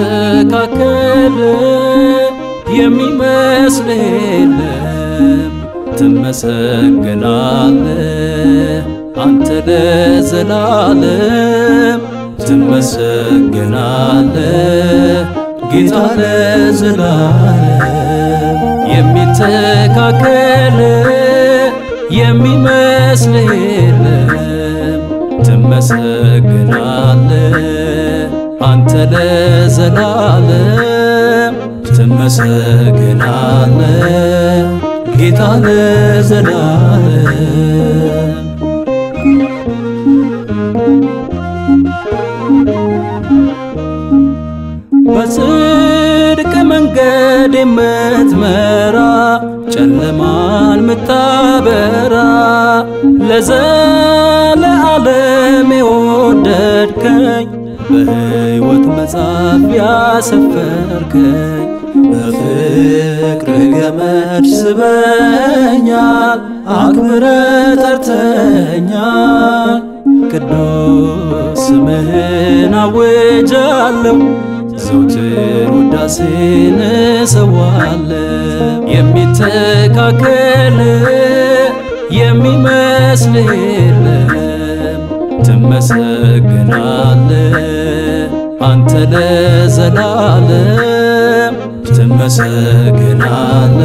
የሚተካከል የሚመስል የለም። ትመሰገናለ አንተ ለዘላለም ትመሰገናለ ጌታ ለዘላለም የሚተካከል የሚመስል የለም። ትመሰግናለ አንተ ለዘላለም ትመሰግናለ ጌታ ለዘላለም በጽድቅ መንገድ የምትመራ ጨለማን ምታበራ ለዘለዓለም የወደድከኝ በሕይወት መጽሐፍ ያሰፈርከኝ በፍቅር ገመድ ስበኛል አክብረ ጠርተኛል ቅዱስ ስምህን አውጃለሁ ዘውትር ውዳሴን እሰዋለሁ። የሚተካከል የሚመስል የለም ትመሰግናለ አንተ ለዘላለም ትመሰግናለ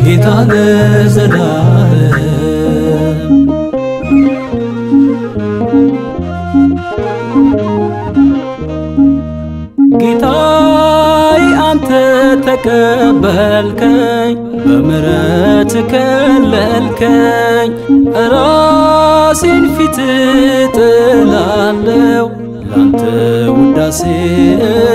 ጌታ ለዘላለም ጌታዬ አንተ ተቀበልከኝ በምሕረት ከለልከኝ ራሴን ፊት ጥላለው ላንተ ውዳሴ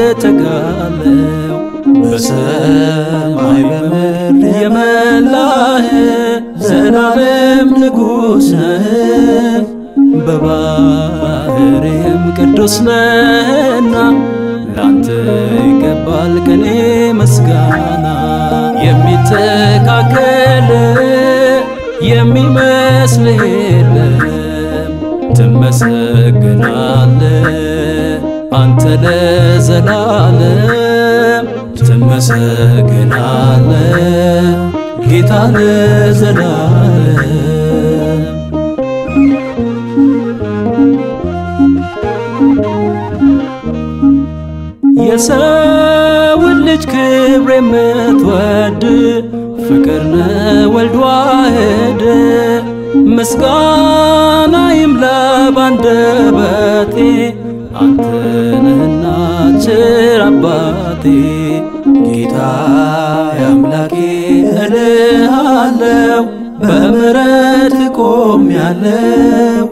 እተጋለው በሰማይ በምድር የመላህ ዘላለም ንጉሥ ነህ። በባህርም ቅዱስ ነህና ላንተ ይገባል ቀኔ ምስጋና። የሚተካከል የሚመስል የለም። ትመሰግናለ አንተ ለዘላለም ትመሰግናለ ጌታ ለዘላለም የሰውን ልጅ ክብር የምትወድ ፍቅር ወልድ ዋህድ ምስጋና ይምላ ባንደበቴ አምላኬ እልሃለው በምሕረት ቆሜያለው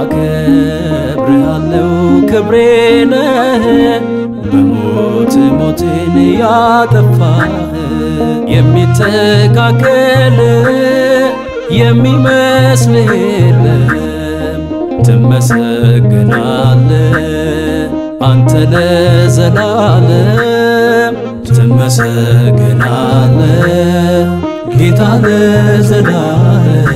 አከብርሃለው ክብሬ ነህ በሞት ሞትን ያጠፋህ። የሚተካከል የሚመስል የለም ትመሰግናለ አንተ ለዘላለም ትመሰግናለ ጌታ ለዘላለም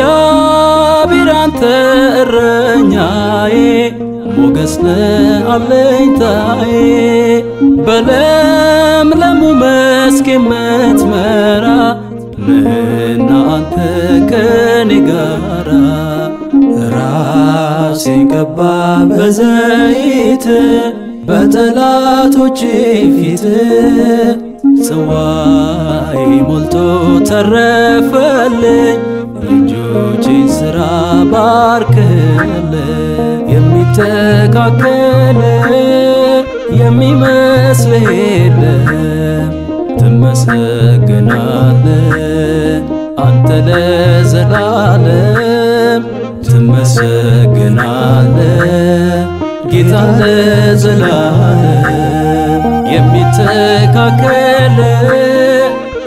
እግዚአብሔር አንተ እረኛዬ ሞገስ ነህ አለኝታዬ በለምለሙ መስክ የምትመራ ነህና አንተ ከኔ ጋራ ራሴን ቀባ በዘይት በጠላቶቼ ፊት ጽዋዬ ሞልቶ ተረፈልኝ። እጆቼን ሥራ ባርክል የሚተካከል የሚመስል የለም ትመሰግናለ አንተ ለዘላለም ትመሰግናለ ጌታ ለዘላለም የሚተካከል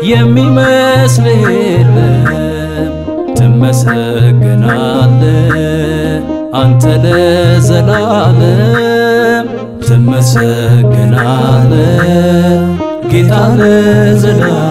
የሚመስል የለም። ትመሰግናለ አንተ ለዘላለም። ትመሰግናለ ጌታ ለዘላለም